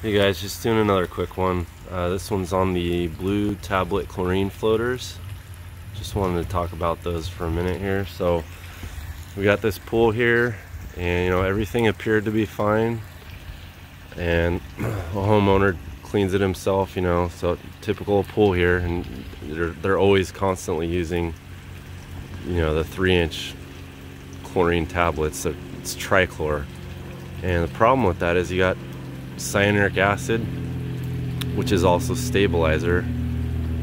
Hey guys, just doing another quick one. Uh, this one's on the blue tablet chlorine floaters. Just wanted to talk about those for a minute here. So we got this pool here and you know everything appeared to be fine and a homeowner cleans it himself you know so typical pool here and they're, they're always constantly using you know the three inch chlorine tablets so it's trichlor and the problem with that is you got cyanuric acid, which is also stabilizer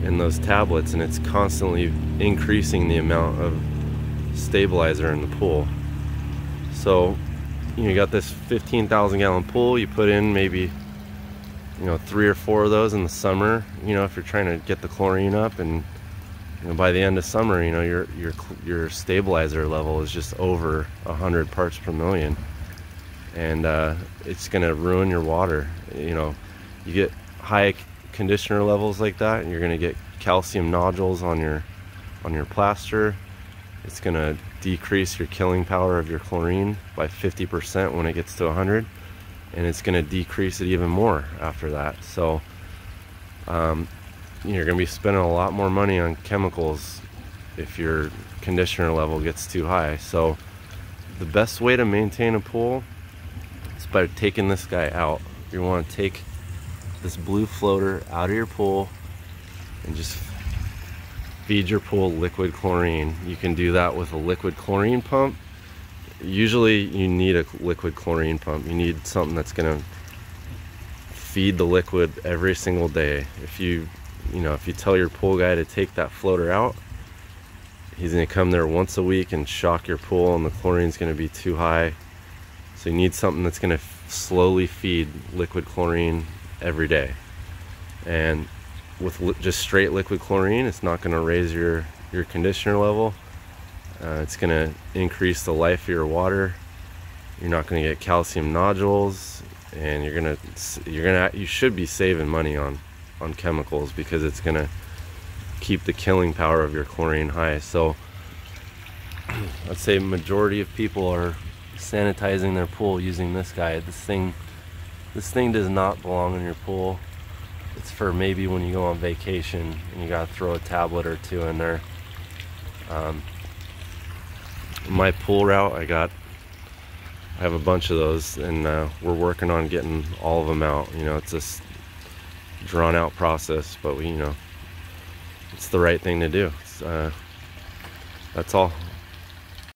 in those tablets, and it's constantly increasing the amount of stabilizer in the pool. So, you, know, you got this 15,000 gallon pool, you put in maybe, you know, three or four of those in the summer, you know, if you're trying to get the chlorine up and you know, by the end of summer, you know, your, your, your stabilizer level is just over 100 parts per million and uh, it's going to ruin your water. You know, you get high conditioner levels like that, and you're going to get calcium nodules on your on your plaster. It's going to decrease your killing power of your chlorine by 50% when it gets to 100, and it's going to decrease it even more after that. So um, you're going to be spending a lot more money on chemicals if your conditioner level gets too high. So the best way to maintain a pool by taking this guy out. You want to take this blue floater out of your pool and just feed your pool liquid chlorine. You can do that with a liquid chlorine pump. Usually you need a liquid chlorine pump. You need something that's gonna feed the liquid every single day. If you, you know, if you tell your pool guy to take that floater out, he's gonna come there once a week and shock your pool and the chlorine's gonna be too high so you need something that's going to slowly feed liquid chlorine every day. And with just straight liquid chlorine, it's not going to raise your, your conditioner level. Uh, it's going to increase the life of your water. You're not going to get calcium nodules, and you're gonna you're gonna you should be saving money on on chemicals because it's gonna keep the killing power of your chlorine high. So I'd say majority of people are sanitizing their pool using this guy. This thing, this thing does not belong in your pool. It's for maybe when you go on vacation and you gotta throw a tablet or two in there. Um, my pool route, I got, I have a bunch of those and uh, we're working on getting all of them out. You know, it's this drawn out process, but we, you know, it's the right thing to do. Uh, that's all.